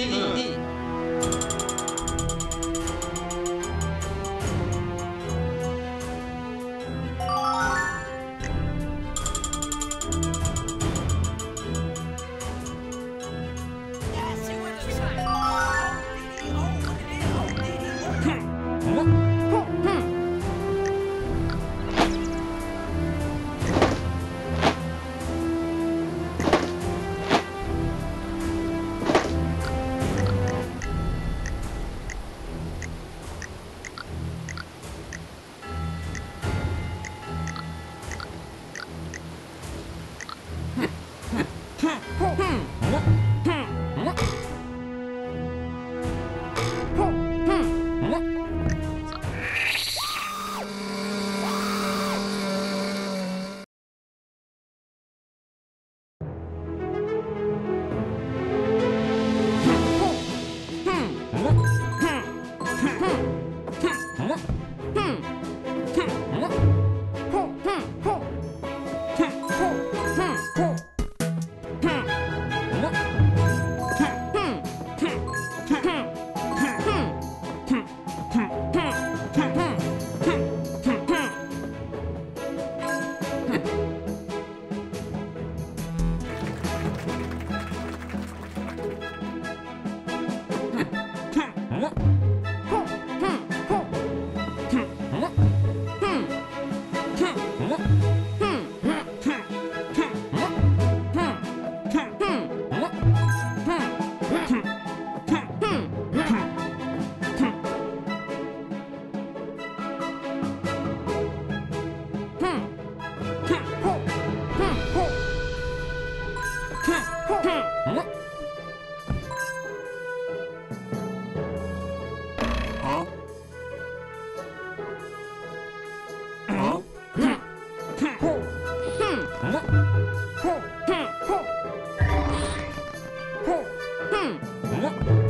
Delhi, Yeah.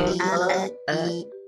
uh, uh, uh.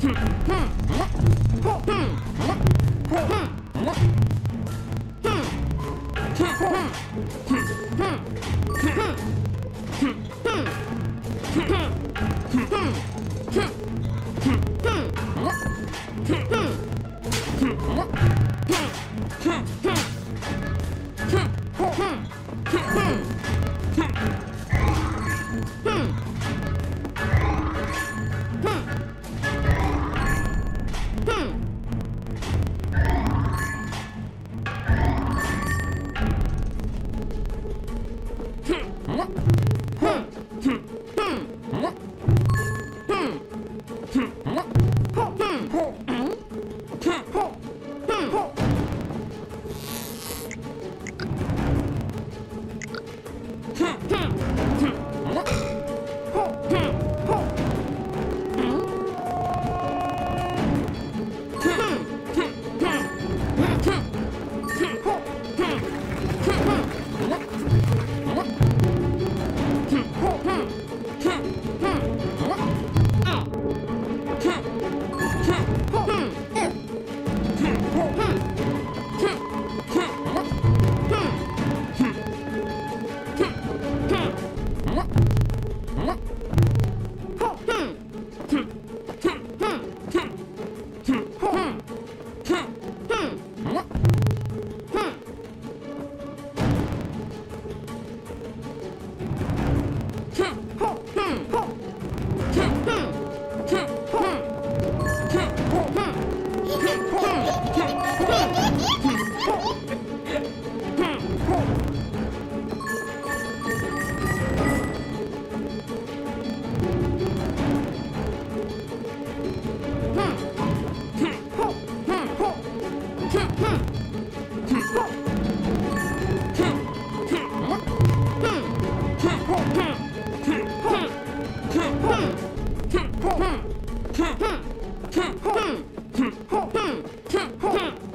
Hmm. 흠. 흠. 흠. 흠. 흠. 흠. 흠. 흠.